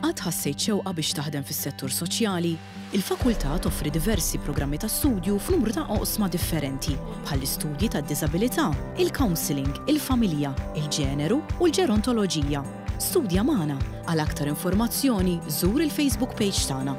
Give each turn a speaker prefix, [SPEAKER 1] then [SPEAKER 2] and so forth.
[SPEAKER 1] Qatt ħassejt xewqa biex taħdem fis-settur soċjali? Il-Fakultà toffri diversi programmi ta' studju f'numru ta' oqsma differenti, bħall-istudji tad-diżabilità, il-counselling, il-familja, il-ġeneru u l-ġerontoloġija. Studja magħna! Għal aktar informazzjoni, żur il-Facebook page tagħna.